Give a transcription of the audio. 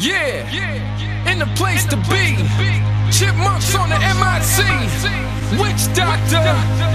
Yeah, in the place to be. Chipmunks on the MIC. Witch doctor.